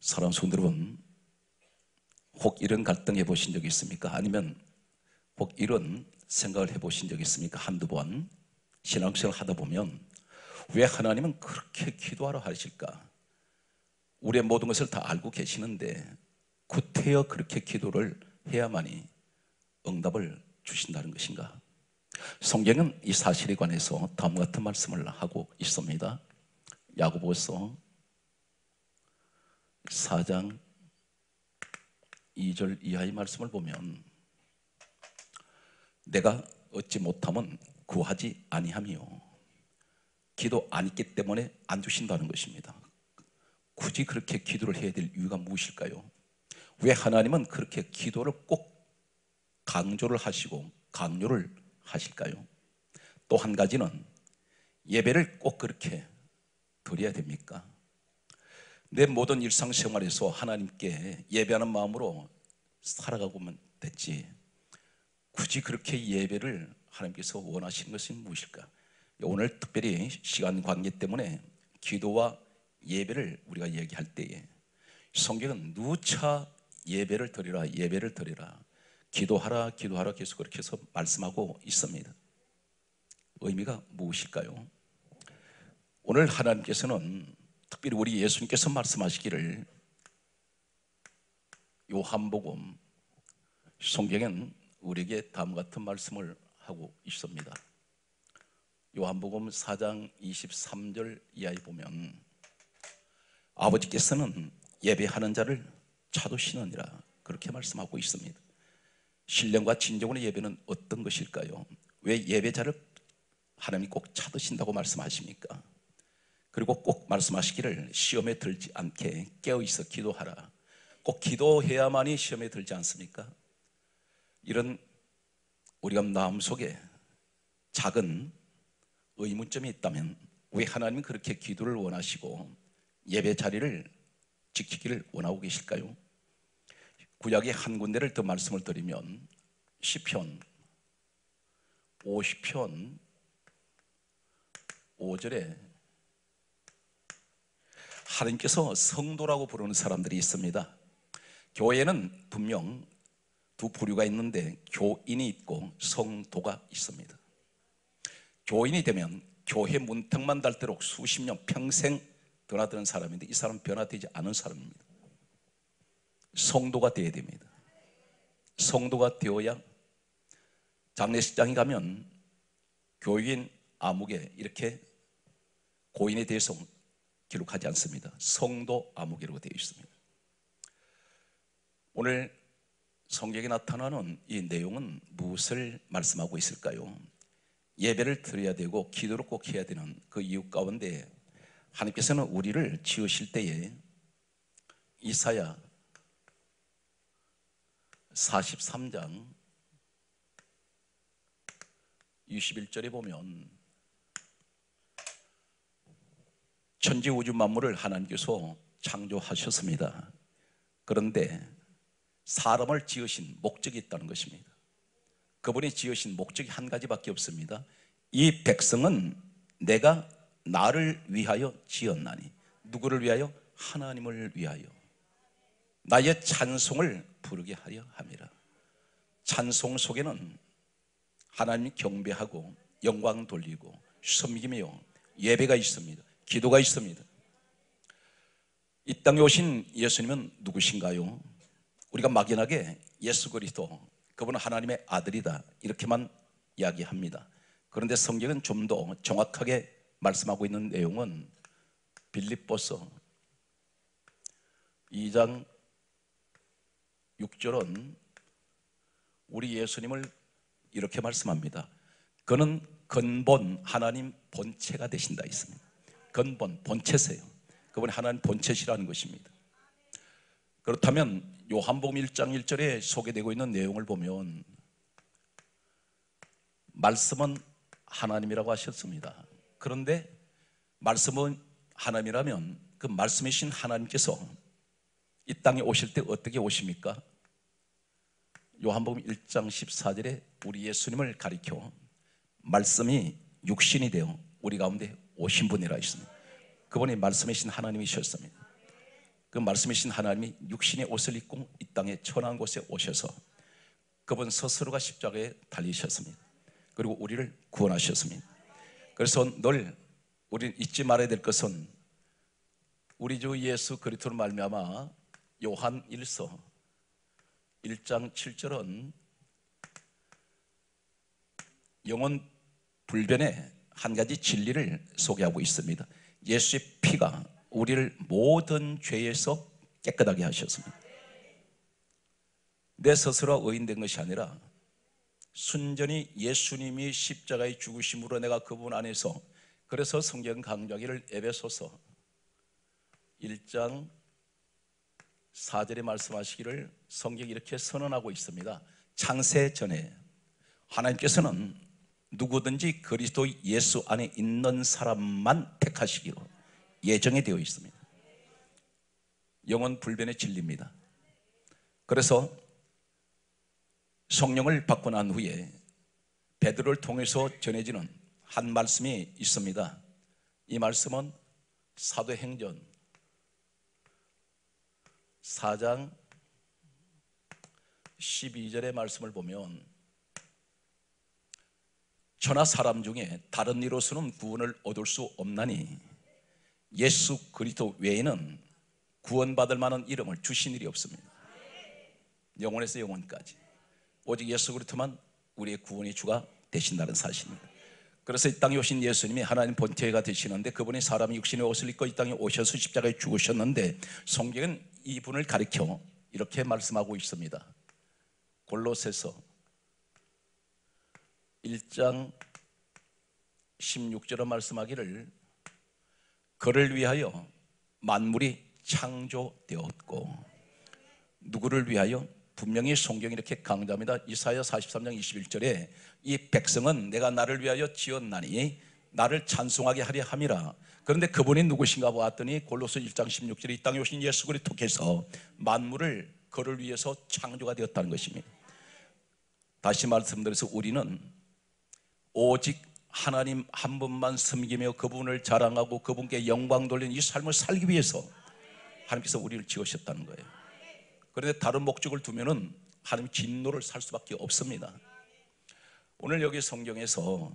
사람 손들은 혹 이런 갈등 해보신 적 있습니까? 아니면 혹 이런 생각을 해보신 적 있습니까? 한두 번 신앙생활 하다 보면 왜 하나님은 그렇게 기도하라 하실까? 우리의 모든 것을 다 알고 계시는데 구태여 그렇게 기도를 해야만이 응답을 주신다는 것인가? 성경은 이 사실에 관해서 다음 같은 말씀을 하고 있습니다. 야고보서 4장 2절 이하의 말씀을 보면 내가 얻지 못하면 구하지 아니하며 기도 안 있기 때문에 안 주신다는 것입니다. 굳이 그렇게 기도를 해야 될 이유가 무엇일까요? 왜 하나님은 그렇게 기도를 꼭 강조를 하시고 강요를 하실까요? 또 한 가지는 예배를 꼭 그렇게 드려야 됩니까? 내 모든 일상생활에서 하나님께 예배하는 마음으로 살아가고만 됐지 굳이 그렇게 예배를 하나님께서 원하시는 것이 무엇일까? 오늘 특별히 시간 관계 때문에 기도와 예배를 우리가 얘기할 때에 성경은 누차 예배를 드리라 예배를 드리라 기도하라 기도하라 계속 그렇게 해서 말씀하고 있습니다 의미가 무엇일까요? 오늘 하나님께서는 특별히 우리 예수님께서 말씀하시기를 요한복음 성경엔 우리에게 다음 같은 말씀을 하고 있습니다. 요한복음 4장 23절 이하에 보면 아버지께서는 예배하는 자를 찾으시느니라 그렇게 말씀하고 있습니다. 신령과 진정으로 예배는 어떤 것일까요? 왜 예배자를 하나님이 꼭 찾으신다고 말씀하십니까? 그리고 꼭 말씀하시기를 시험에 들지 않게 깨어 있어 기도하라. 꼭 기도해야만이 시험에 들지 않습니까? 이런 우리가 마음속에 작은 의문점이 있다면 왜 하나님은 그렇게 기도를 원하시고 예배 자리를 지키기를 원하고 계실까요? 구약의 한 군데를 더 말씀을 드리면 시편 50편 5절에 하나님께서 성도라고 부르는 사람들이 있습니다. 교회는 분명 두 부류가 있는데 교인이 있고 성도가 있습니다. 교인이 되면 교회 문턱만 닳도록 수십 년 평생 변화되는 사람인데 이 사람은 변화되지 않은 사람입니다. 성도가 되어야 됩니다. 성도가 되어야 장례식장에 가면 교인 아무개 이렇게 고인에 대해서 기록하지 않습니다. 성도 암흑이라고 되어 있습니다. 오늘 성경에 나타나는 이 내용은 무엇을 말씀하고 있을까요? 예배를 드려야 되고 기도를 꼭 해야 되는 그 이유 가운데 하나님께서는 우리를 지으실 때에 이사야 43장 21절에 보면 천지 우주 만물을 하나님께서 창조하셨습니다. 그런데 사람을 지으신 목적이 있다는 것입니다. 그분이 지으신 목적이 한 가지밖에 없습니다. 이 백성은 내가 나를 위하여 지었나니 누구를 위하여? 하나님을 위하여 나의 찬송을 부르게 하려 함이라. 찬송 속에는 하나님 경배하고 영광 돌리고 섬기며 예배가 있습니다. 기도가 있습니다. 이 땅에 오신 예수님은 누구신가요? 우리가 막연하게 예수 그리스도 그분은 하나님의 아들이다 이렇게만 이야기합니다. 그런데 성경은 좀 더 정확하게 말씀하고 있는 내용은 빌립보서 2장 6절은 우리 예수님을 이렇게 말씀합니다. 그는 근본 하나님 본체가 되신다 있습니다. 근본, 본체세요. 그분이 하나님 본체시라는 것입니다. 그렇다면 요한복음 1장 1절에 소개되고 있는 내용을 보면 말씀은 하나님이라고 하셨습니다. 그런데 말씀은 하나님이라면 그 말씀이신 하나님께서 이 땅에 오실 때 어떻게 오십니까? 요한복음 1장 14절에 우리 예수님을 가리켜 말씀이 육신이 되어 우리 가운데 오신 분이라 했습니다. 그분이 말씀이신 하나님이셨습니다. 그 말씀이신 하나님이 육신의 옷을 입고 이 땅에 천한 곳에 오셔서 그분 스스로가 십자가에 달리셨습니다. 그리고 우리를 구원하셨습니다. 그래서 늘 우리는 잊지 말아야 될 것은 우리 주 예수 그리스도로 말미암아 요한 1서 1장 7절은 영혼 불변의 한 가지 진리를 소개하고 있습니다. 예수의 피가 우리를 모든 죄에서 깨끗하게 하셨습니다. 내 스스로 의인된 것이 아니라 순전히 예수님이 십자가에 죽으심으로 내가 그분 안에서 그래서 성경 강좌기를 에베소서 1장 4절에 말씀하시기를 성경이 이렇게 선언하고 있습니다. 창세 전에 하나님께서는 누구든지 그리스도 예수 안에 있는 사람만 택하시기로 예정이 되어 있습니다. 영원 불변의 진리입니다. 그래서 성령을 받고 난 후에 베드로를 통해서 전해지는 한 말씀이 있습니다. 이 말씀은 사도행전 4장 12절의 말씀을 보면 천하 사람 중에 다른 이로서는 구원을 얻을 수 없나니 예수 그리스도 외에는 구원받을 만한 이름을 주신 일이 없습니다. 영원에서 영원까지 오직 예수 그리스도만 우리의 구원의 주가 되신다는 사실입니다. 그래서 이 땅에 오신 예수님이 하나님 본체가 되시는데 그분이 사람이 육신의 옷을 입고 이 땅에 오셔서 십자가에 죽으셨는데 성경은 이분을 가리켜 이렇게 말씀하고 있습니다. 골로새서 1장 16절에 말씀하기를 그를 위하여 만물이 창조되었고 누구를 위하여 분명히 성경이 이렇게 강조합니다. 이사야 43장 21절에 이 백성은 내가 나를 위하여 지었나니 나를 찬송하게 하려 함이라. 그런데 그분이 누구신가 보았더니 골로새 1장 16절에 이 땅에 오신 예수 그리스도께서 만물을 그를 위해서 창조가 되었다는 것입니다. 다시 말씀드려서 우리는 오직 하나님 한 분만 섬기며 그분을 자랑하고 그분께 영광 돌리는 이 삶을 살기 위해서 하나님께서 우리를 지으셨다는 거예요. 그런데 다른 목적을 두면은 하나님 진노를 살 수밖에 없습니다. 오늘 여기 성경에서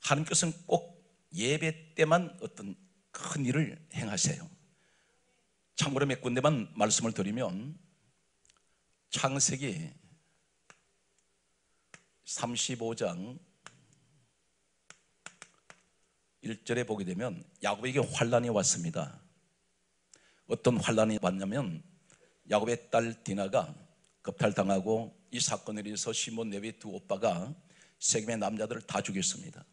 하나님께서는 꼭 예배 때만 어떤 큰 일을 행하세요. 참고로 몇 군데만 말씀을 드리면 창세기 35장 1절에 보게 되면 야곱에게 환란이 왔습니다. 어떤 환란이 왔냐면 야곱의 딸 디나가 겁탈당하고 이 사건에 의해서 시몬 네비 두 오빠가 세겜의 남자들을 다 죽였습니다.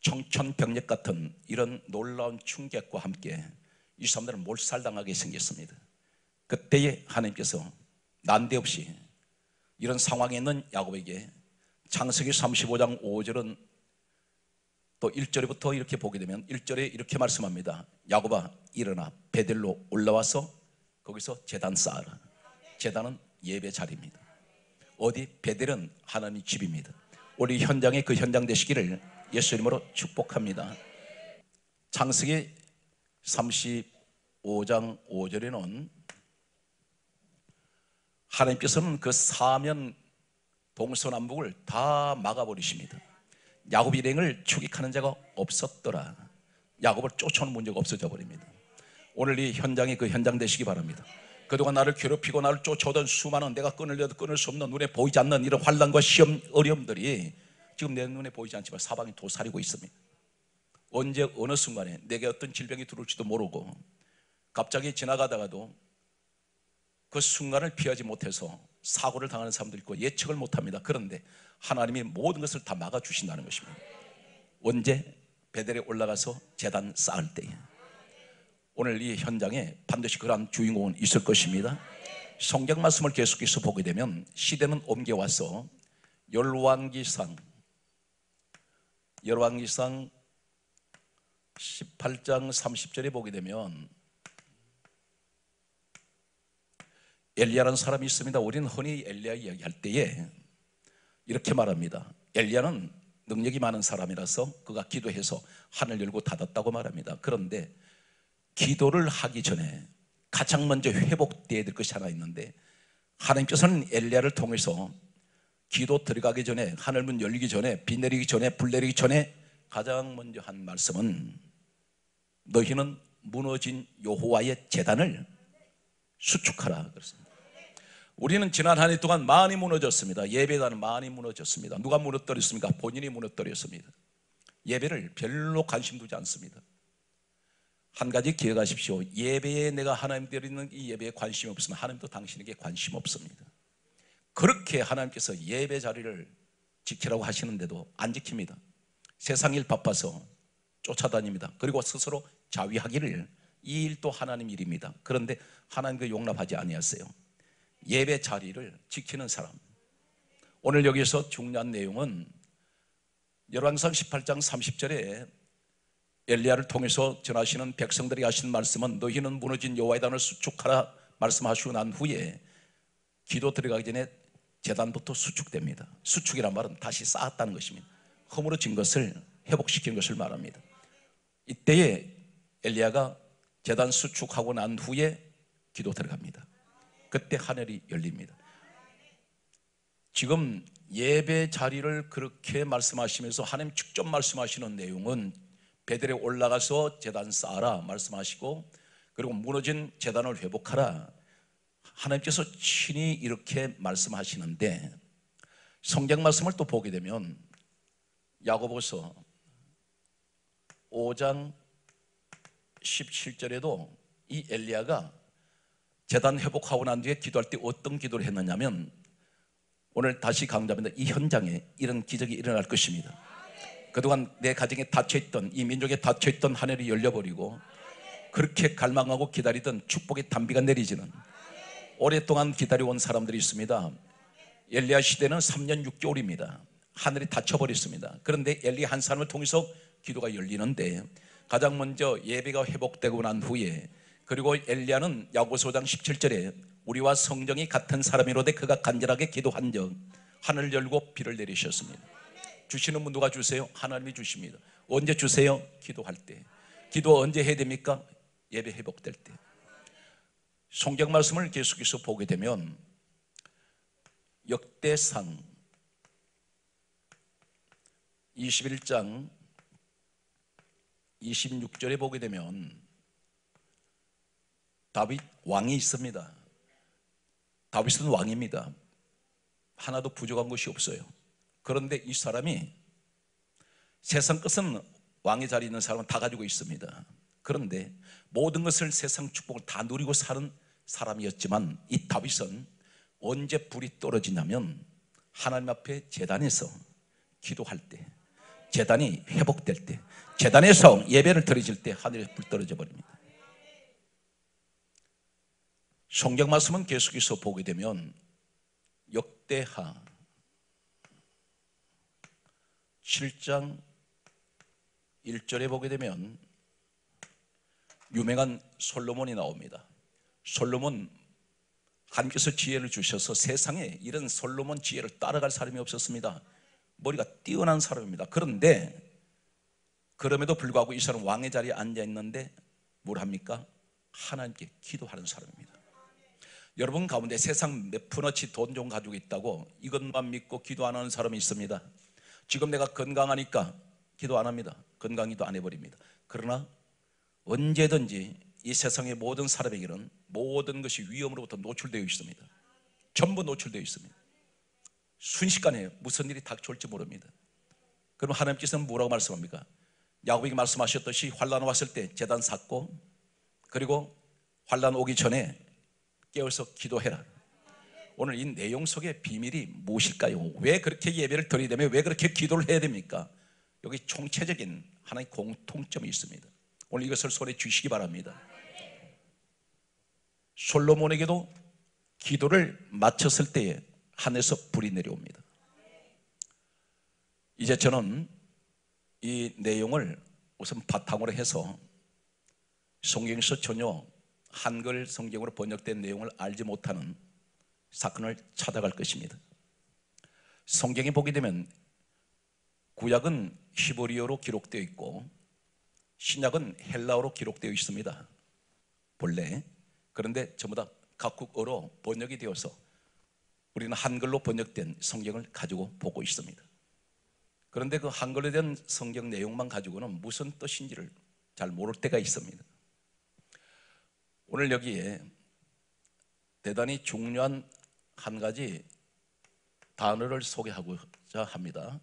청천벽력 같은 이런 놀라운 충격과 함께 이 사람들은 몰살당하게 생겼습니다. 그때에 하나님께서 난데없이 이런 상황에 있는 야곱에게 창세기 35장 5절은 또 1절부터 이렇게 보게 되면 1절에 이렇게 말씀합니다. 야곱아 일어나 베델로 올라와서 거기서 재단 쌓아라. 재단은 예배 자리입니다. 어디 베델은 하나님 집입니다. 우리 현장에 그 현장 되시기를 예수 이름으로 축복합니다. 창세기 35장 5절에는 하나님께서는 그 사면 동서남북을 다 막아버리십니다. 야곱 일행을 추격하는 자가 없었더라. 야곱을 쫓아오는 문제가 없어져 버립니다. 오늘 이 현장이 그 현장 되시기 바랍니다. 그동안 나를 괴롭히고 나를 쫓아오던 수많은 내가 끊으려도 끊을 수 없는 눈에 보이지 않는 이런 환란과 시험 어려움들이 지금 내 눈에 보이지 않지만 사방이 도사리고 있습니다. 언제 어느 순간에 내게 어떤 질병이 들어올지도 모르고 갑자기 지나가다가도 그 순간을 피하지 못해서 사고를 당하는 사람도 있고 예측을 못합니다. 그런데 하나님이 모든 것을 다 막아주신다는 것입니다. 언제 베델에 올라가서 재단 쌓을 때에 오늘 이 현장에 반드시 그러한 주인공은 있을 것입니다. 성경 말씀을 계속해서 보게 되면 시대는 옮겨와서 열왕기상 열왕기상 18장 30절에 보게 되면 엘리야라는 사람이 있습니다. 우리는 흔히 엘리야 이야기할 때에 이렇게 말합니다. 엘리야는 능력이 많은 사람이라서 그가 기도해서 하늘 열고 닫았다고 말합니다. 그런데 기도를 하기 전에 가장 먼저 회복되어야 될 것이 하나 있는데 하나님께서는 엘리야를 통해서 기도 들어가기 전에 하늘 문 열리기 전에 비 내리기 전에 불 내리기 전에 가장 먼저 한 말씀은 너희는 무너진 여호와의 재단을 수축하라 그랬습니다. 우리는 지난 한 해 동안 많이 무너졌습니다. 예배단은 많이 무너졌습니다. 누가 무너뜨렸습니까? 본인이 무너뜨렸습니다. 예배를 별로 관심 두지 않습니다. 한 가지 기억하십시오. 예배에 내가 하나님 드리는 이 예배에 관심이 없으면 하나님도 당신에게 관심 없습니다. 그렇게 하나님께서 예배 자리를 지키라고 하시는데도 안 지킵니다. 세상 일 바빠서 쫓아다닙니다. 그리고 스스로 자위하기를 이 일도 하나님 일입니다. 그런데 하나님 그 용납하지 아니하세요. 예배 자리를 지키는 사람. 오늘 여기서 중요한 내용은 열왕상 18장 30절에 엘리야를 통해서 전하시는 백성들이 하신 말씀은 너희는 무너진 여호와의 단을 수축하라 말씀하시고 난 후에 기도 들어가기 전에 재단부터 수축됩니다. 수축이란 말은 다시 쌓았다는 것입니다. 허물어진 것을 회복시키는 것을 말합니다. 이때에 엘리야가 재단 수축하고 난 후에 기도 들어갑니다. 그때 하늘이 열립니다. 지금 예배 자리를 그렇게 말씀하시면서 하나님 직접 말씀하시는 내용은 베델에 올라가서 재단 쌓아라 말씀하시고 그리고 무너진 재단을 회복하라 하나님께서 친히 이렇게 말씀하시는데 성경 말씀을 또 보게 되면 야고보서 5장 17절에도 이 엘리야가 재단 회복하고 난 뒤에 기도할 때 어떤 기도를 했느냐면 오늘 다시 강조합니다. 이 현장에 이런 기적이 일어날 것입니다. 그동안 내 가정에 닫혀있던 이 민족에 닫혀있던 하늘이 열려버리고 그렇게 갈망하고 기다리던 축복의 단비가 내리지는 오랫동안 기다려온 사람들이 있습니다. 엘리야 시대는 3년 6개월입니다. 하늘이 닫혀버렸습니다. 그런데 엘리 한 사람을 통해서 기도가 열리는데 가장 먼저 예배가 회복되고 난 후에 그리고 엘리야는 야고소장 17절에 우리와 성정이 같은 사람이로되 그가 간절하게 기도한 적 하늘 열고 비를 내리셨습니다. 주시는 분 누가 주세요? 하나님이 주십니다. 언제 주세요? 기도할 때. 기도 언제 해야 됩니까? 예배 회복될 때. 성경 말씀을 계속해서 보게 되면 역대상 21장 26절에 보게 되면 다윗 왕이 있습니다. 다윗은 왕입니다. 하나도 부족한 것이 없어요. 그런데 이 사람이 세상 것은 왕의 자리에 있는 사람은 다 가지고 있습니다. 그런데 모든 것을 세상 축복을 다 누리고 사는 사람이었지만 이 다윗은 언제 불이 떨어지냐면 하나님 앞에 재단에서 기도할 때 재단이 회복될 때 재단에서 예배를 드려질 때 하늘에 불 떨어져 버립니다. 성경 말씀은 계속해서 보게 되면 역대하 7장 1절에 보게 되면 유명한 솔로몬이 나옵니다. 솔로몬 하나님께서 지혜를 주셔서 세상에 이런 솔로몬 지혜를 따라갈 사람이 없었습니다. 머리가 뛰어난 사람입니다. 그런데 그럼에도 불구하고 이 사람 왕의 자리에 앉아 있는데 뭘 합니까? 하나님께 기도하는 사람입니다. 여러분 가운데 세상 몇 푼어치 돈 좀 가지고 있다고 이것만 믿고 기도 안 하는 사람이 있습니다. 지금 내가 건강하니까 기도 안 합니다. 건강 기도 안 해버립니다. 그러나 언제든지 이 세상의 모든 사람에게는 모든 것이 위험으로부터 노출되어 있습니다. 전부 노출되어 있습니다. 순식간에 무슨 일이 닥쳐올지 모릅니다. 그럼 하나님께서는 뭐라고 말씀합니까? 야곱에게 말씀하셨듯이 환란 왔을 때 재단 쌓고 그리고 환란 오기 전에 깨어서 기도해라. 오늘 이 내용 속의 비밀이 무엇일까요? 왜 그렇게 예배를 드려야 되며 왜 그렇게 기도를 해야 됩니까? 여기 총체적인 하나의 공통점이 있습니다. 오늘 이것을 손에 쥐시기 바랍니다. 솔로몬에게도 기도를 마쳤을 때에 하늘에서 불이 내려옵니다. 이제 저는 이 내용을 우선 바탕으로 해서 성경에서 전혀 한글 성경으로 번역된 내용을 알지 못하는 사건을 찾아갈 것입니다. 성경에 보게 되면 구약은 히브리어로 기록되어 있고 신약은 헬라어로 기록되어 있습니다. 본래. 그런데 전부 다 각국어로 번역이 되어서 우리는 한글로 번역된 성경을 가지고 보고 있습니다. 그런데 그 한글로 된 성경 내용만 가지고는 무슨 뜻인지를 잘 모를 때가 있습니다. 오늘 여기에 대단히 중요한 한 가지 단어를 소개하고자 합니다.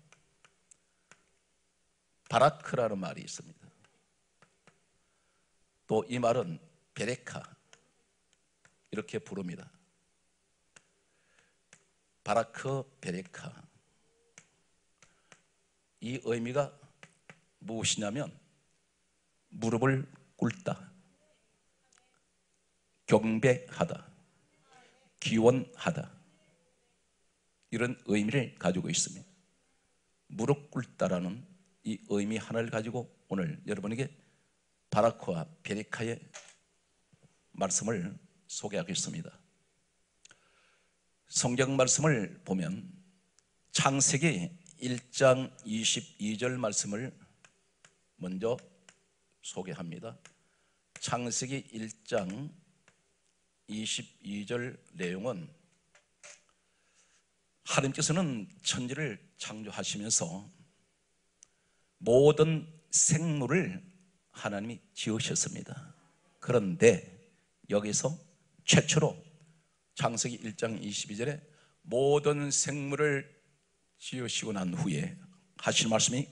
바라크라는 말이 있습니다. 또 이 말은 베레카 이렇게 부릅니다. 바라크 베레카 이 의미가 무엇이냐면 무릎을 꿇다 경배하다 기원하다 이런 의미를 가지고 있습니다. 무릎 꿇다라는 이 의미 하나를 가지고 오늘 여러분에게 바라크와 베리카의 말씀을 소개하겠습니다. 성경 말씀을 보면 창세기 1장 22절 말씀을 먼저 소개합니다. 창세기 1장 22절 내용은 하나님께서는 천지를 창조하시면서 모든 생물을 하나님이 지으셨습니다. 그런데 여기서 최초로 창세기 1장 22절에 모든 생물을 지으시고 난 후에 하신 말씀이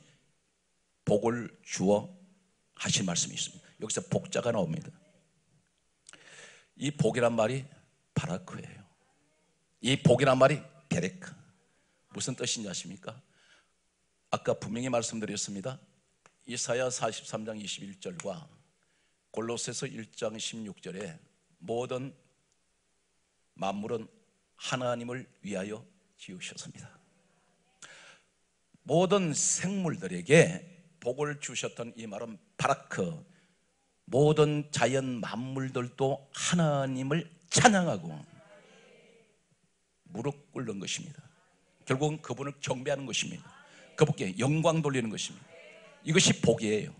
복을 주어 하신 말씀이 있습니다. 여기서 복자가 나옵니다. 이 복이란 말이 바라크예요. 이 복이란 말이 베레크. 무슨 뜻인지 아십니까? 아까 분명히 말씀드렸습니다. 이사야 43장 21절과 골로새서 1장 16절에 모든 만물은 하나님을 위하여 지으셨습니다. 모든 생물들에게 복을 주셨던 이 말은 바라크 모든 자연 만물들도 하나님을 찬양하고 무릎 꿇는 것입니다. 결국은 그분을 경배하는 것입니다. 그분께 영광 돌리는 것입니다. 이것이 복이에요.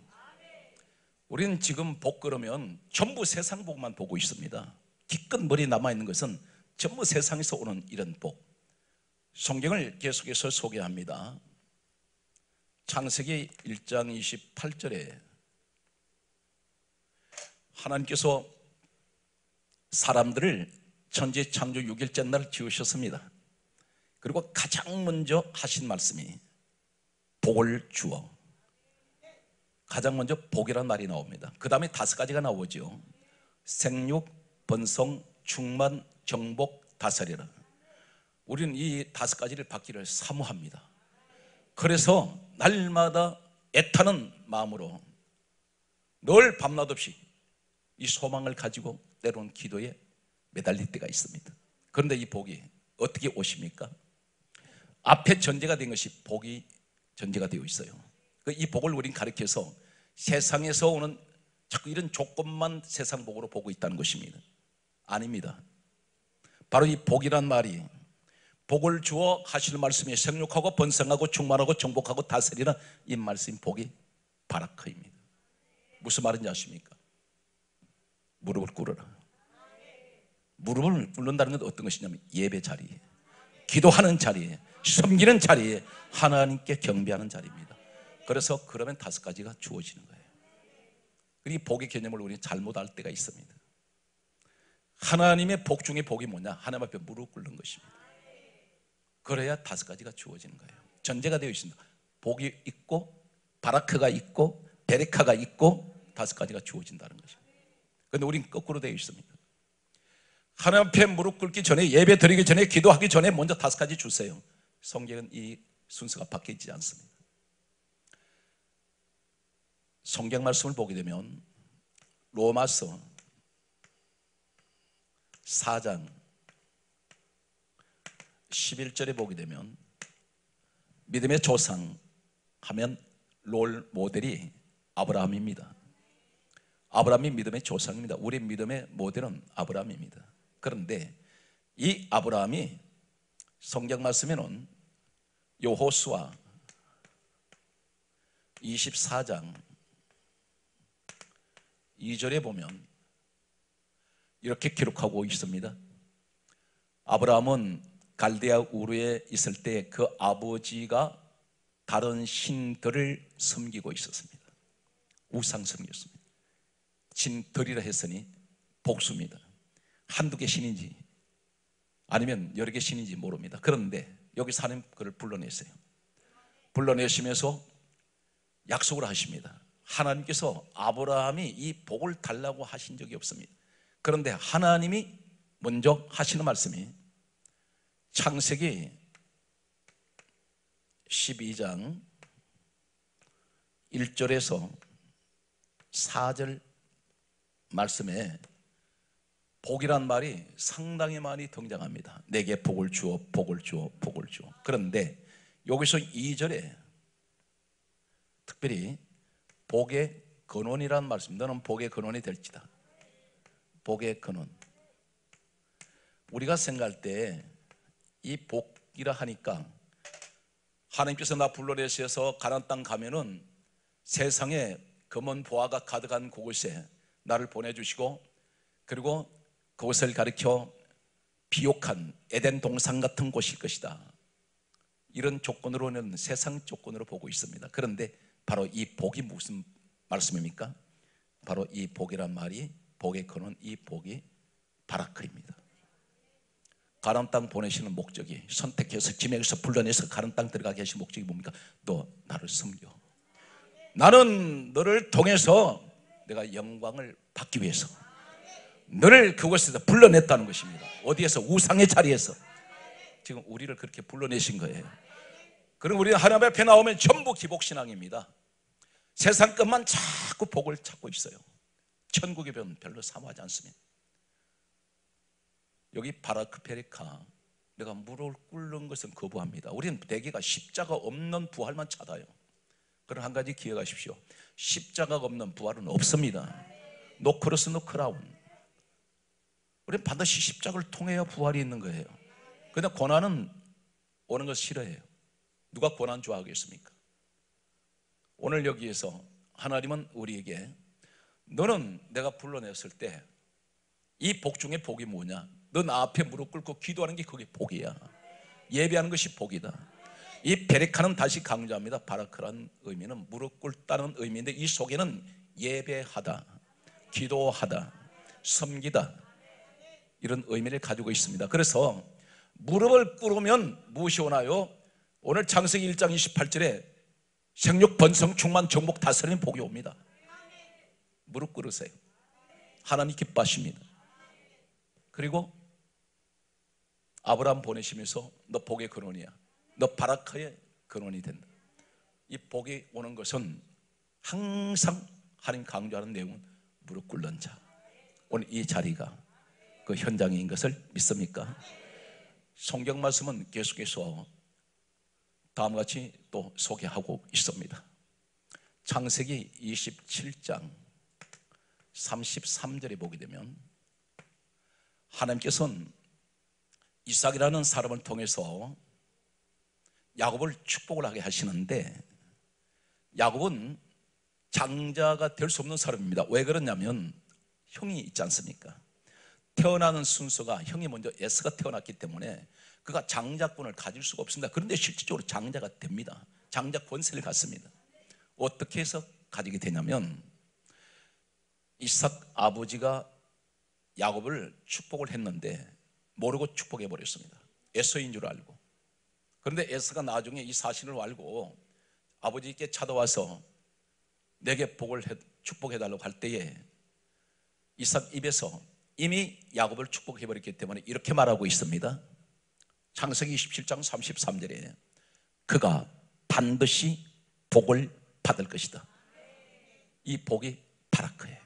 우리는 지금 복 그러면 전부 세상 복만 보고 있습니다. 기껏 머리 남아 있는 것은 전부 세상에서 오는 이런 복. 성경을 계속해서 소개합니다. 창세기 1장 28절에 하나님께서 사람들을 천지 창조 6일째 날 지으셨습니다. 그리고 가장 먼저 하신 말씀이 복을 주어 가장 먼저 복이란 말이 나옵니다. 그 다음에 다섯 가지가 나오죠. 생육, 번성, 충만, 정복, 다스리라. 우리는 이 다섯 가지를 받기를 사모합니다. 그래서 날마다 애타는 마음으로 늘 밤낮 없이 이 소망을 가지고 때론 기도에 매달릴 때가 있습니다. 그런데 이 복이 어떻게 오십니까? 앞에 전제가 된 것이 복이 전제가 되어 있어요. 그이 복을 우린 가르켜서 세상에서 오는 자꾸 이런 조건만 세상 복으로 보고 있다는 것입니다. 아닙니다. 바로 이 복이란 말이 복을 주어 하실 말씀이 생육하고 번성하고 충만하고 정복하고 다스리는 이 말씀 복이 바라크입니다. 무슨 말인지 아십니까? 무릎을 꿇어라. 무릎을 꿇는다는 건 어떤 것이냐면 예배 자리에, 기도하는 자리에, 섬기는 자리에 하나님께 경배하는 자리입니다. 그래서 그러면 다섯 가지가 주어지는 거예요. 이 복의 개념을 우리는 잘못 알 때가 있습니다. 하나님의 복 중에 복이 뭐냐? 하나님 앞에 무릎 꿇는 것입니다. 그래야 다섯 가지가 주어지는 거예요. 전제가 되어 있습니다. 복이 있고 바라크가 있고 베레카가 있고 다섯 가지가 주어진다는 것입니다. 그런데 우린 거꾸로 되어 있습니다. 하나님 앞에 무릎 꿇기 전에 예배 드리기 전에 기도하기 전에 먼저 다섯 가지 주세요. 성경은 이 순서가 바뀌지 않습니다. 성경 말씀을 보게 되면 로마서 4장 11절에 보게 되면 믿음의 조상 하면 롤 모델이 아브라함입니다. 아브라함이 믿음의 조상입니다. 우리 믿음의 모델은 아브라함입니다. 그런데 이 아브라함이 성경 말씀에는 요호수아 24장 2절에 보면 이렇게 기록하고 있습니다. 아브라함은 갈대아 우르에 있을 때 그 아버지가 다른 신들을 섬기고 있었습니다. 우상 섬겼습니다. 진들이라 했으니 복수입니다. 한두 개 신인지 아니면 여러 개 신인지 모릅니다. 그런데 여기 사는 그를 불러냈어요. 불러내시면서 약속을 하십니다. 하나님께서 아브라함이 이 복을 달라고 하신 적이 없습니다. 그런데 하나님이 먼저 하시는 말씀이 창세기 12장 1절에서 4절 말씀에 복이란 말이 상당히 많이 등장합니다. 내게 복을 주어, 복을 주어, 복을 주어. 그런데 여기서 2절에 특별히 복의 근원이란 말씀. 너는 복의 근원이 될지다. 복의 근원. 우리가 생각할 때 이 복이라 하니까 하나님께서 나 불러내셔서 가난 땅 가면은 세상에 금은 보화가 가득한 그곳에 나를 보내주시고 그리고 그곳을 가리켜 비옥한 에덴 동산 같은 곳일 것이다. 이런 조건으로는 세상 조건으로 보고 있습니다. 그런데 바로 이 복이 무슨 말씀입니까? 바로 이 복이란 말이 복의 근원 이 복이 바라크입니다. 가나안 땅 보내시는 목적이 선택해서 지명에서 불러내서 가나안 땅 들어가게 하신 목적이 뭡니까? 너 나를 섬겨. 나는 너를 통해서 내가 영광을 받기 위해서 너를 그곳에서 불러냈다는 것입니다. 어디에서 우상의 자리에서 지금 우리를 그렇게 불러내신 거예요. 그럼 우리는 하나님 앞에 나오면 전부 기복신앙입니다. 세상 것만 자꾸 복을 찾고 있어요. 천국의 변 별로 사모하지 않습니다. 여기 바라크페리카 내가 물을 끓는 것은 거부합니다. 우리는 대개가 십자가 없는 부활만 찾아요. 그럼 한 가지 기억하십시오. 십자가가 없는 부활은 없습니다. No cross no crown. 우리는 반드시 십자가를 통해야 부활이 있는 거예요. 근데 고난은 오는 것 싫어해요. 누가 고난 좋아하겠습니까? 오늘 여기에서 하나님은 우리에게 너는 내가 불러냈을 때 이 복 중에 복이 뭐냐? 내 앞에 무릎 꿇고 기도하는 게 그게 복이야. 예배하는 것이 복이다. 이 베레카는 다시 강조합니다. 바라크란 의미는 무릎 꿇다는 의미인데 이 속에는 예배하다, 기도하다, 섬기다 이런 의미를 가지고 있습니다. 그래서 무릎을 꿇으면 무엇이 오나요? 오늘 창세기 1장 28절에 생육 번성 충만 정복 다스리는 복이 옵니다. 무릎 꿇으세요. 하나님 기뻐하십니다. 그리고 아브라함 보내시면서 너 복의 근원이야. 너 바라카의 근원이 된다. 이 복이 오는 것은 항상 하나님 강조하는 내용은 무릎 꿇는 자. 오늘 이 자리가 그 현장인 것을 믿습니까? 성경 말씀은 계속해서 다음과 같이 또 소개하고 있습니다. 창세기 27장 33절에 보게 되면 하나님께서는 이삭이라는 사람을 통해서 야곱을 축복을 하게 하시는데 야곱은 장자가 될 수 없는 사람입니다. 왜 그러냐면 형이 있지 않습니까? 태어나는 순서가 형이 먼저 에스가 태어났기 때문에 그가 장자권을 가질 수가 없습니다. 그런데 실질적으로 장자가 됩니다. 장자 권세를 갖습니다. 어떻게 해서 가지게 되냐면 이삭 아버지가 야곱을 축복을 했는데 모르고 축복해 버렸습니다. 에서인 줄 알고. 그런데 에서가 나중에 이 사실을 알고 아버지께 찾아와서 내게 복을 해, 축복해 달라고 할 때에 이삭 입에서 이미 야곱을 축복해 버렸기 때문에 이렇게 말하고 있습니다. 창세기 27장 33절에 그가 반드시 복을 받을 것이다. 이 복이 바라크예요.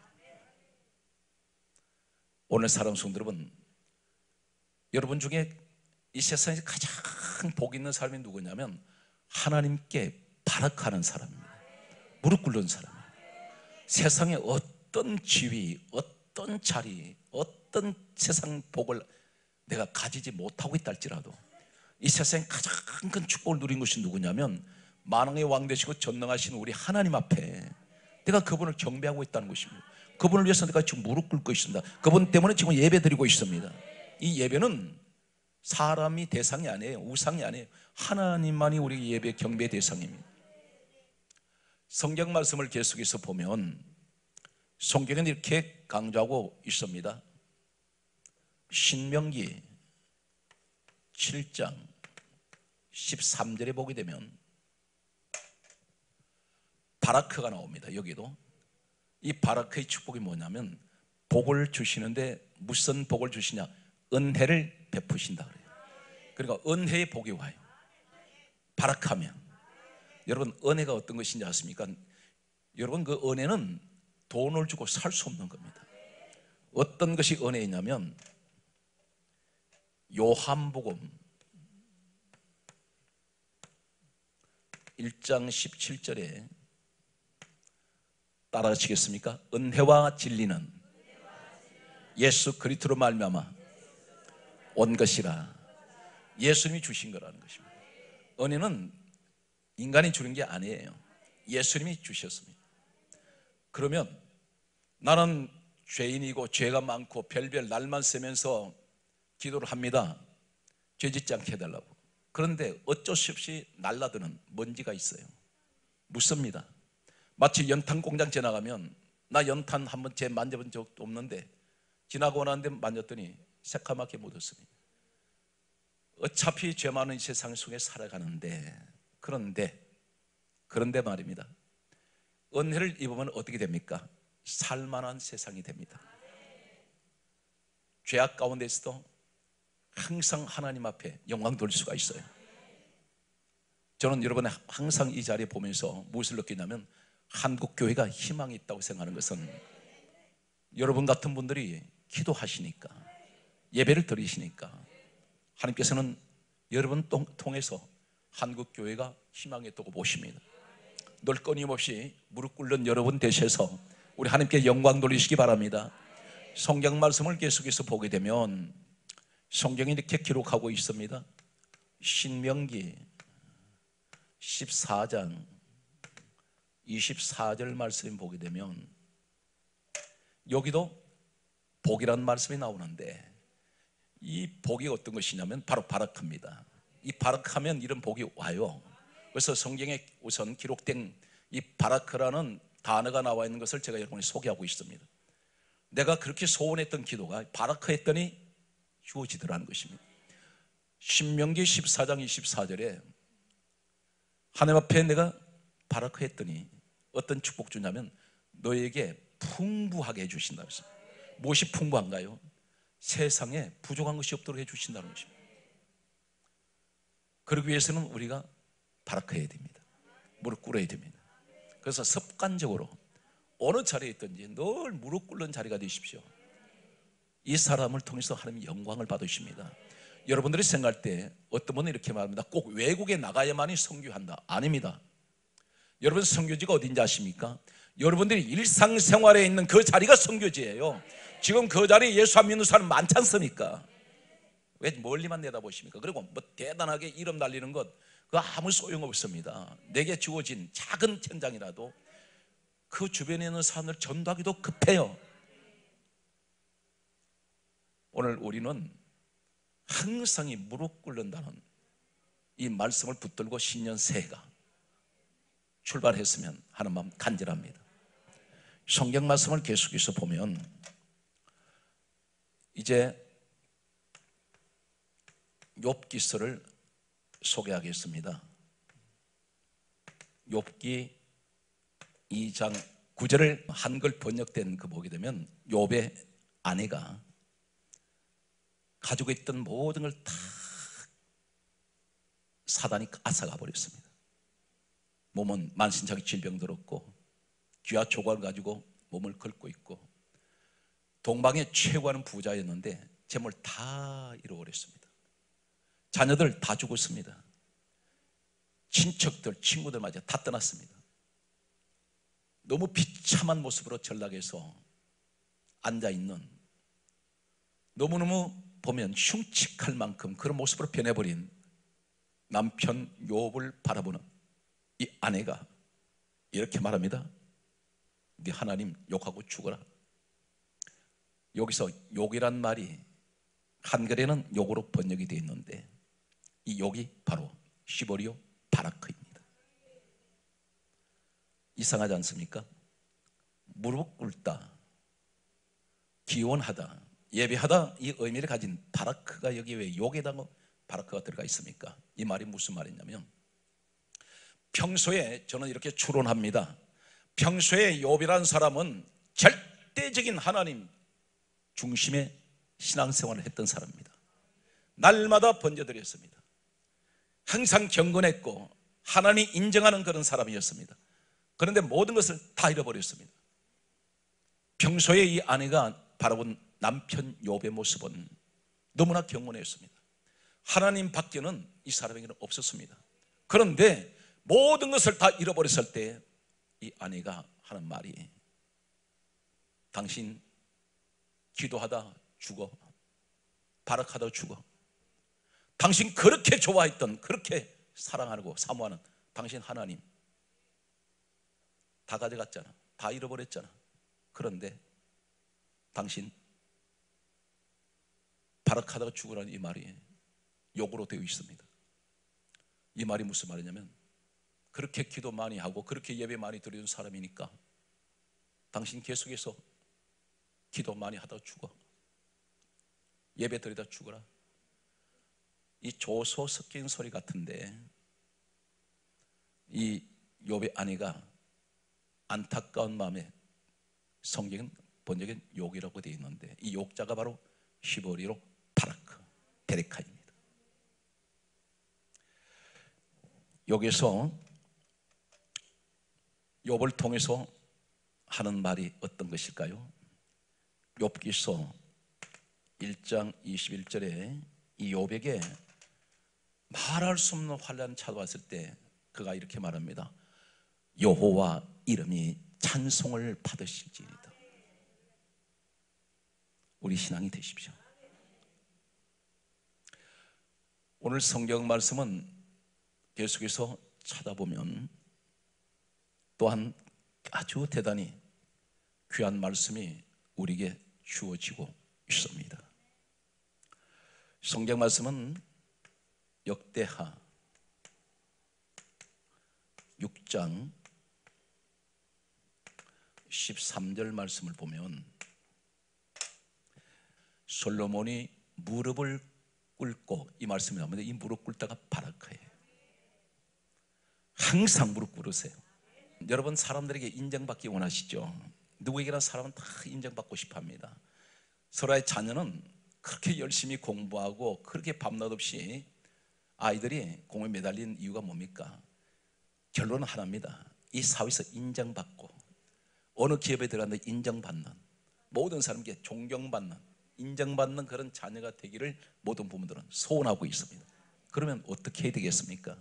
오늘 사랑 성도 여러분, 여러분 중에 이 세상에서 가장 복 있는 사람이 누구냐면 하나님께 바락하는 사람입니다. 무릎 꿇는 사람. 세상에 어떤 지위, 어떤 자리, 어떤 세상 복을 내가 가지지 못하고 있다 할지라도 이 세상에 가장 큰 축복을 누린 것이 누구냐면 만왕의 왕 되시고 전능하신 우리 하나님 앞에 내가 그분을 경배하고 있다는 것입니다. 그분을 위해서 내가 지금 무릎 꿇고 있습니다. 그분 때문에 지금 예배 드리고 있습니다. 이 예배는 사람이 대상이 아니에요. 우상이 아니에요. 하나님만이 우리 예배 경배 대상입니다. 성경 말씀을 계속해서 보면 성경은 이렇게 강조하고 있습니다. 신명기 7장 13절에 보게 되면 바라크가 나옵니다. 여기도 이 바라크의 축복이 뭐냐면 복을 주시는데 무슨 복을 주시냐? 은혜를 베푸신다 그래요. 그러니까 은혜의 복이 와요. 바라크하면 여러분 은혜가 어떤 것인지 아십니까? 여러분 그 은혜는 돈을 주고 살 수 없는 겁니다. 어떤 것이 은혜냐면 요한복음 1장 17절에 따라하시겠습니까? 은혜와 진리는 예수 그리스도로 말미암아 온 것이라 예수님이 주신 거라는 것입니다. 은혜는 인간이 주는 게 아니에요. 예수님이 주셨습니다. 그러면 나는 죄인이고 죄가 많고 별별 날만 새면서 기도를 합니다. 죄 짓지 않게 해달라고. 그런데 어쩔 수 없이 날라드는 먼지가 있어요. 묻습니다. 마치 연탄 공장 지나가면 나 연탄 한번 제 만져본 적도 없는데 지나고 나는데 만졌더니 새카맣게 묻었습니다. 어차피 죄 많은 세상 속에 살아가는데 그런데 그런데 말입니다. 은혜를 입으면 어떻게 됩니까? 살만한 세상이 됩니다. 죄악 가운데서도 항상 하나님 앞에 영광 돌릴 수가 있어요. 저는 여러분 항상 이 자리에 보면서 무엇을 느끼냐면 한국 교회가 희망이 있다고 생각하는 것은 여러분 같은 분들이 기도하시니까 예배를 드리시니까 하나님께서는 여러분 통해서 한국 교회가 희망이 있다고 보십니다. 늘 끊임없이 무릎 꿇는 여러분 되셔서 우리 하나님께 영광 돌리시기 바랍니다. 성경 말씀을 계속해서 보게 되면 성경이 이렇게 기록하고 있습니다. 신명기 14장 24절 말씀 보게 되면 여기도 복이라는 말씀이 나오는데 이 복이 어떤 것이냐면 바로 바락합니다. 이 바락하면 이런 복이 와요. 그래서 성경에 우선 기록된 이 바라크라는 단어가 나와 있는 것을 제가 여러분이 소개하고 있습니다. 내가 그렇게 소원했던 기도가 바라크 했더니 주어지더라는 것입니다. 신명기 14장 24절에 하나님 앞에 내가 바라크 했더니 어떤 축복 주냐면 너에게 풍부하게 해주신다 그랬어요. 무엇이 풍부한가요? 세상에 부족한 것이 없도록 해주신다는 것입니다. 그러기 위해서는 우리가 바라크해야 됩니다. 무릎 꿇어야 됩니다. 그래서 습관적으로 어느 자리에 있든지 늘 무릎 꿇는 자리가 되십시오. 이 사람을 통해서 하나님 영광을 받으십니다. 여러분들이 생각할 때 어떤 분은 이렇게 말합니다. 꼭 외국에 나가야만이 성교한다. 아닙니다. 여러분 성교지가 어딘지 아십니까? 여러분들이 일상생활에 있는 그 자리가 성교지예요. 지금 그 자리에 예수 안 믿는 사람 많지 않습니까? 왜 멀리만 내다보십니까? 그리고 뭐 대단하게 이름 날리는 것 그 아무 소용 없습니다. 내게 주어진 작은 천장이라도 그 주변에 있는 사람을 전도하기도 급해요. 오늘 우리는 항상 이 무릎 꿇는다는 이 말씀을 붙들고 신년 새해가 출발했으면 하는 마음 간절합니다. 성경 말씀을 계속해서 보면 이제 욥기서를 소개하겠습니다. 욥기 2장 9절을 한글 번역된 그 보게 되면 욥의 아내가 가지고 있던 모든 걸 다 사단이 앗아가 버렸습니다. 몸은 만신창이 질병 들었고 귀하 초과를 가지고 몸을 긁고 있고 동방의 최고하는 부자였는데 재물 다 잃어버렸습니다. 자녀들 다 죽었습니다. 친척들, 친구들마저 다 떠났습니다. 너무 비참한 모습으로 전락해서 앉아있는 너무너무 보면 흉측할 만큼 그런 모습으로 변해버린 남편 욥을 바라보는 이 아내가 이렇게 말합니다. 네 하나님 욕하고 죽어라. 여기서 욕이란 말이 한글에는 욕으로 번역이 되어 있는데 이 욕이 바로 시보리오 바라크입니다. 이상하지 않습니까? 무릎 꿇다, 기원하다, 예배하다 이 의미를 가진 바라크가 여기 왜 욕에다가 바라크가 들어가 있습니까? 이 말이 무슨 말이냐면 평소에 저는 이렇게 추론합니다. 평소에 욥이란 사람은 절대적인 하나님 중심의 신앙생활을 했던 사람입니다. 날마다 번제드렸습니다. 항상 경건했고 하나님 인정하는 그런 사람이었습니다. 그런데 모든 것을 다 잃어버렸습니다. 평소에 이 아내가 바라본 남편 욥의 모습은 너무나 경건했습니다. 하나님 밖에는 이 사람에게는 없었습니다. 그런데 모든 것을 다 잃어버렸을 때 이 아내가 하는 말이 당신 기도하다 죽어. 바락하다 죽어. 당신 그렇게 좋아했던 그렇게 사랑하고 사모하는 당신 하나님. 다 가져갔잖아. 다 잃어버렸잖아. 그런데 당신 바락하다가 죽으라는 이 말이 욕으로 되어 있습니다. 이 말이 무슨 말이냐면 그렇게 기도 많이 하고 그렇게 예배 많이 드리는 사람이니까 당신 계속해서 기도 많이 하다 죽어. 예배 드리다 죽어라. 이 조소 섞인 소리 같은데 이 욥의 아내가 안타까운 마음에 성경은 번역엔 욕이라고 되어 있는데 이 욕자가 바로 시보리로 파라크 데레카입니다. 여기서 욥을 통해서 하는 말이 어떤 것일까요? 욥기서 1장 21절에 이 욥에게 말할 수 없는 환란 찾아왔을 때 그가 이렇게 말합니다. 여호와 이름이 찬송을 받으실지이다. 우리 신앙이 되십시오. 오늘 성경 말씀은 계속해서 찾아보면 또한 아주 대단히 귀한 말씀이 우리에게 주어지고 있습니다. 성경 말씀은 역대하 6장 13절 말씀을 보면 솔로몬이 무릎을 꿇고 이 말씀이 나오는데 이 무릎 꿇다가 바라크예요. 항상 무릎 꿇으세요. 여러분 사람들에게 인정받기 원하시죠? 누구에게나 사람은 다 인정받고 싶어 합니다. 서로의 자녀는 그렇게 열심히 공부하고 그렇게 밤낮 없이 아이들이 공에 매달린 이유가 뭡니까? 결론은 하나입니다. 이 사회에서 인정받고 어느 기업에 들어갔는데 인정받는 모든 사람에게 존경받는 인정받는 그런 자녀가 되기를 모든 부모들은 소원하고 있습니다. 그러면 어떻게 해야 되겠습니까?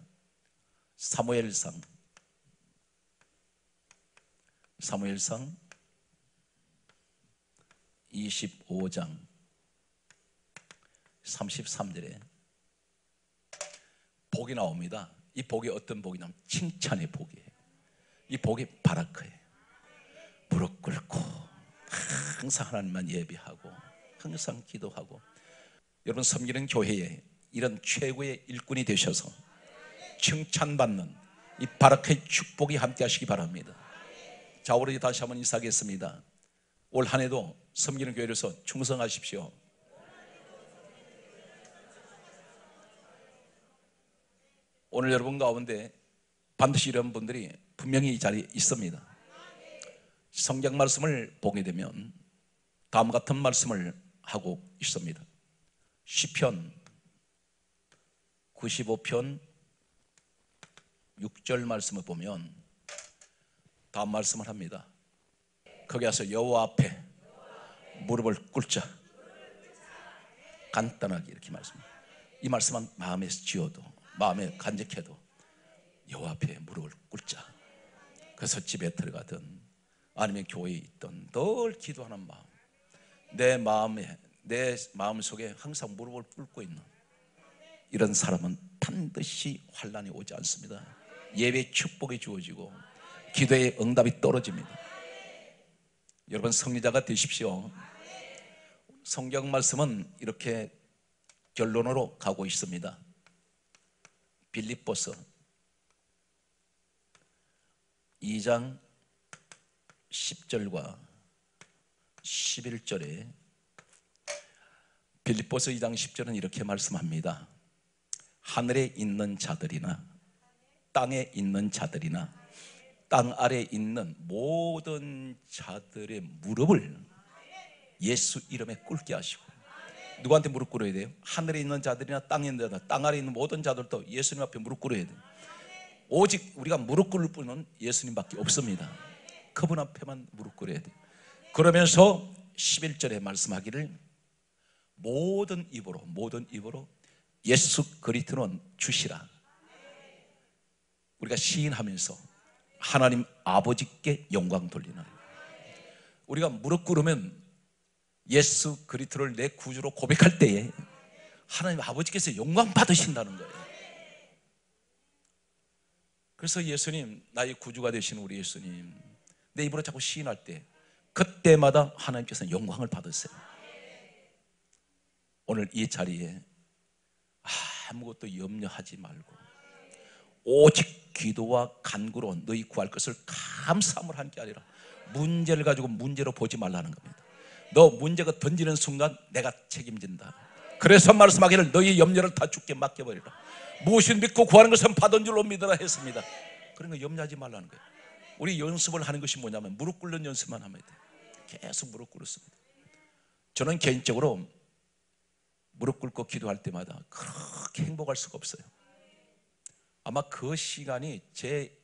사무엘상 사무엘상 25장 33절에 복이 나옵니다. 이 복이 어떤 복이냐면 칭찬의 복이에요. 이 복이 바라크예요. 무릎 꿇고 항상 하나님만 예비하고 항상 기도하고 여러분 섬기는 교회에 이런 최고의 일꾼이 되셔서 칭찬받는 이 바라크의 축복이 함께 하시기 바랍니다. 자, 우리 다시 한번 인사하겠습니다. 올 한 해도 섬기는 교회로서 충성하십시오. 오늘 여러분 가운데 반드시 이런 분들이 분명히 이 자리에 있습니다. 성경 말씀을 보게 되면 다음 같은 말씀을 하고 있습니다. 시편 95편 6절 말씀을 보면 다음 말씀을 합니다. 거기 가서 여호와 앞에 무릎을 꿇자. 간단하게 이렇게 말씀합니다. 이 말씀은 마음에 지어도 마음에 간직해도 여호와 앞에 무릎을 꿇자. 그래서 집에 들어가든 아니면 교회에 있든 늘 기도하는 마음. 내 마음에 내 마음 속에 항상 무릎을 꿇고 있는 이런 사람은 반드시 환란이 오지 않습니다. 예배 축복이 주어지고 기도의 응답이 떨어집니다. 여러분 성리자가 되십시오. 성경 말씀은 이렇게 결론으로 가고 있습니다. 빌립보서 2장 10절과 11절에 빌립보서 2장 10절은 이렇게 말씀합니다. 하늘에 있는 자들이나 땅에 있는 자들이나 땅 아래 있는 모든 자들의 무릎을 예수 이름에 꿇게 하시고 누구한테 무릎 꿇어야 돼요? 하늘에 있는 자들이나 땅에 있는 자들, 땅 아래 있는 모든 자들도 예수님 앞에 무릎 꿇어야 돼요. 오직 우리가 무릎 꿇을 분은 예수님밖에 없습니다. 그분 앞에만 무릎 꿇어야 돼요. 그러면서 11절에 말씀하기를 모든 입으로 모든 입으로 예수 그리스도는 주시라. 우리가 시인하면서 하나님 아버지께 영광 돌리는 우리가 무릎 꿇으면 예수 그리스도를 내 구주로 고백할 때에 하나님 아버지께서 영광 받으신다는 거예요. 그래서 예수님 나의 구주가 되신 우리 예수님 내 입으로 자꾸 시인할 때 그때마다 하나님께서 영광을 받으세요. 오늘 이 자리에 아무것도 염려하지 말고 오직 기도와 간구로 너희 구할 것을 감사함을 한 게 아니라 문제를 가지고 문제로 보지 말라는 겁니다. 너 문제가 던지는 순간 내가 책임진다. 그래서 말씀하기를 너희 염려를 다 죽게 맡겨버리라. 무엇을 믿고 구하는 것은 받은 줄로 믿으라 했습니다. 그러니까 염려하지 말라는 거예요. 우리 연습을 하는 것이 뭐냐면 무릎 꿇는 연습만 하면 돼. 계속 무릎 꿇었습니다. 저는 개인적으로 무릎 꿇고 기도할 때마다 그렇게 행복할 수가 없어요. 아마 그 시간이 제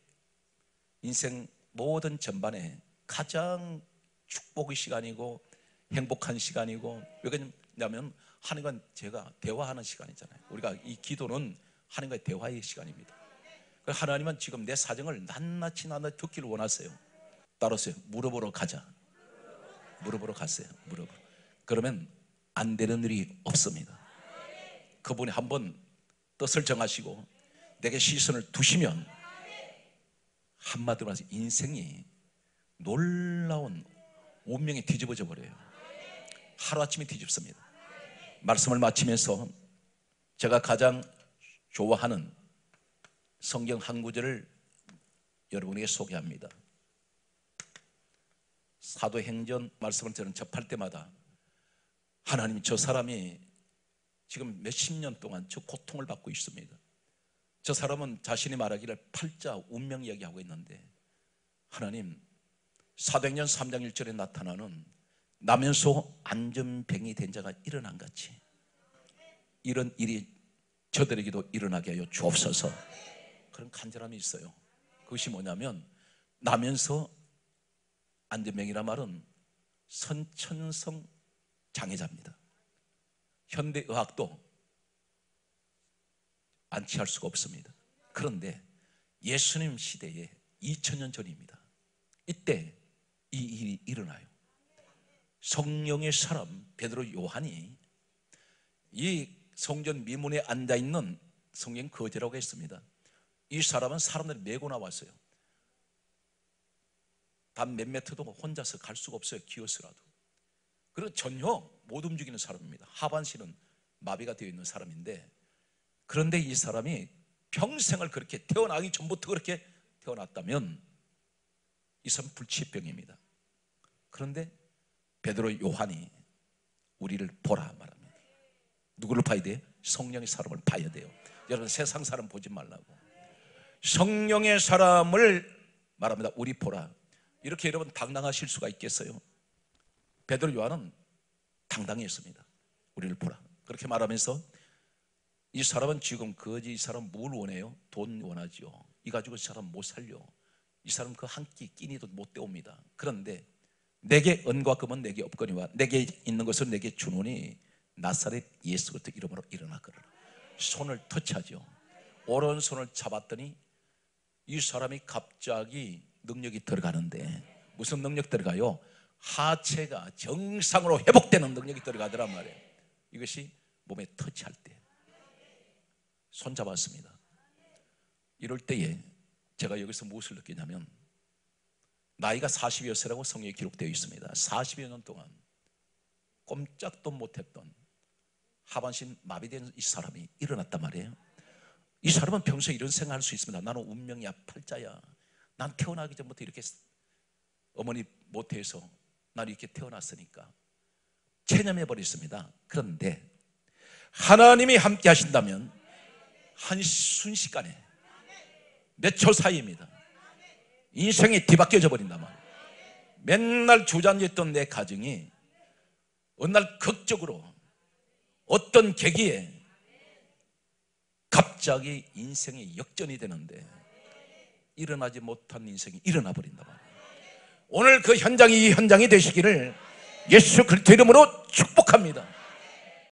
인생 모든 전반에 가장 축복의 시간이고 행복한 시간이고 왜 그러냐면 하나님과 제가 대화하는 시간이잖아요. 우리가 이 기도는 하나님과의 대화의 시간입니다. 하나님은 지금 내 사정을 낱낱이 낱낱이 듣기를 원하세요. 따라서요. 무릎으로 가자. 무릎으로 갔어요. 무릎으로. 그러면 안 되는 일이 없습니다. 그분이 한번 뜻을 정하시고 내게 시선을 두시면 한마디로 해서 인생이 놀라운 운명이 뒤집어져 버려요. 하루아침에 뒤집습니다. 말씀을 마치면서 제가 가장 좋아하는 성경 한 구절을 여러분에게 소개합니다. 사도행전 말씀을 저는 접할 때마다 하나님 저 사람이 지금 몇십 년 동안 저 고통을 받고 있습니다. 저 사람은 자신이 말하기를 팔자 운명 이야기하고 있는데 하나님 사도행전 3장 1절에 나타나는 나면서 안전병이 된 자가 일어난 같이 이런 일이 저들에게도 일어나게 하여 주옵소서. 그런 간절함이 있어요. 그것이 뭐냐면 나면서 안전병이란 말은 선천성 장애자입니다. 현대의학도 안치할 수가 없습니다 그런데 예수님 시대에 2000년 전입니다 이때 이 일이 일어나요 성령의 사람 베드로 요한이 이 성전 미문에 앉아 있는 성령 거제라고 했습니다. 이 사람은 사람들 메고 나왔어요. 단 몇 메트도 혼자서 갈 수가 없어요. 기어서라도. 그리고 전혀 못 움직이는 사람입니다. 하반신은 마비가 되어 있는 사람인데 그런데 이 사람이 평생을 그렇게 태어나기 전부터 그렇게 태어났다면 이 사람 불치병입니다. 그런데 베드로 요한이 우리를 보라 말합니다. 누구를 봐야 돼요? 성령의 사람을 봐야 돼요. 여러분 세상 사람 보지 말라고. 성령의 사람을 말합니다. 우리 보라. 이렇게 여러분 당당하실 수가 있겠어요? 베드로 요한은 당당했습니다. 우리를 보라. 그렇게 말하면서 이 사람은 지금 거지 이 사람 뭘 원해요? 돈 원하지요. 이 가지고 이 사람 못 살려. 이 사람 그 한 끼 끼니도 못 때웁니다. 그런데 내게 은과 금은 내게 없거니와 내게 있는 것은 내게 주노니 나사렛 예수 그리스도 이름으로 일어나 거라 손을 터치하죠 오른손을 잡았더니 이 사람이 갑자기 능력이 들어가는데 무슨 능력 들어가요? 하체가 정상으로 회복되는 능력이 들어가더란 말이에요 이것이 몸에 터치할 때 손잡았습니다 이럴 때에 제가 여기서 무엇을 느끼냐면 나이가 40여 세라고 성경에 기록되어 있습니다 40여 년 동안 꼼짝도 못했던 하반신 마비된 이 사람이 일어났단 말이에요. 이 사람은 평소에 이런 생각할 수 있습니다. 나는 운명이야, 팔자야. 난 태어나기 전부터 이렇게 어머니 모태에서 난 이렇게 태어났으니까 체념해 버렸습니다. 그런데 하나님이 함께 하신다면 한 순식간에 몇 초 사이입니다. 인생이 뒤바뀌어져 말이에요. 맨날 주저앉았던 내 가정이 어느 날 극적으로 어떤 계기에 갑자기 인생이 역전이 되는데 일어나지 못한 인생이 일어나 말이에요. 오늘 그 현장이 이 현장이 되시기를 예수 그리스도 이름으로 축복합니다.